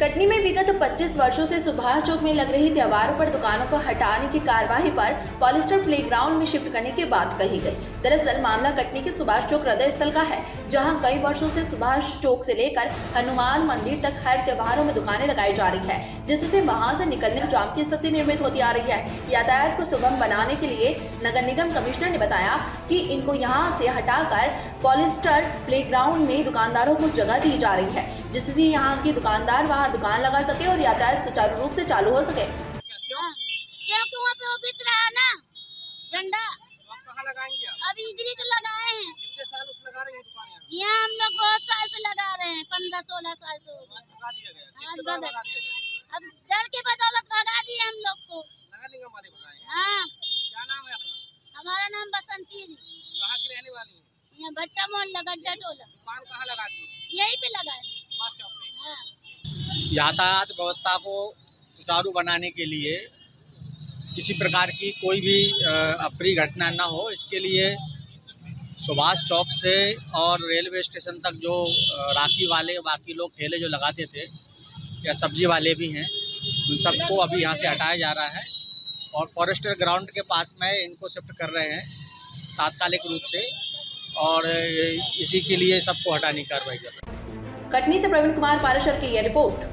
कटनी में विगत 25 वर्षों से सुभाष चौक में लग रही त्योहारों पर दुकानों को हटाने की कार्यवाही पर पॉलिस्टर प्लेग्राउंड में शिफ्ट करने की बात कही गई। दरअसल मामला कटनी के सुभाष चौक हृदय स्थल का है, जहाँ कई वर्षों से सुभाष चौक से लेकर हनुमान मंदिर तक हर त्योहारों में दुकानें लगाई जा रही है, जिससे वहाँ से निकलने जाम की स्थिति निर्मित होती आ रही है। यातायात को सुगम बनाने के लिए नगर निगम कमिश्नर ने बताया की इनको यहाँ से हटाकर पॉलिस्टर प्लेग्राउंड में दुकानदारों को जगह दी जा रही है। जिससे यहाँ की दुकानदार वहाँ दुकान लगा सके और यातायात सुचारू रूप से चालू हो सके। क्योंकि वहाँ पे वो रहा ना? झंडा। कहाँ लगाएँगे आप अभी इधर तो लगाए हैं। कितने साल से लगा रहे हैं दुकान यहाँ? हम लोग बहुत साल से लगा रहे हैं पंद्रह सोलह साल से हो अब डर के बदौलत दिए हम लोग को। हाँ। क्या नाम है हमारा नाम बसंती जी कहाँ की रहने वाली है? यहाँ भट्टा मोहल्ला गड्ढा टोला। दुकान कहाँ लगाती है? यहीं पे लगाए। हाँ यातायात व्यवस्था को सुचारू बनाने के लिए किसी प्रकार की कोई भी अप्रिय घटना ना हो। इसके लिए सुभाष चौक से और रेलवे स्टेशन तक जो राखी वाले बाकी लोग ठेले जो लगाते थे या सब्ज़ी वाले भी हैं, उन सबको अभी यहाँ से हटाया जा रहा है और फॉरेस्टर ग्राउंड के पास में इनको शिफ्ट कर रहे हैं तात्कालिक रूप से और इसी के लिए सबको हटाने की कार्रवाई कर रहे हैं। कटनी से प्रवीण कुमार पाराशर की यह रिपोर्ट।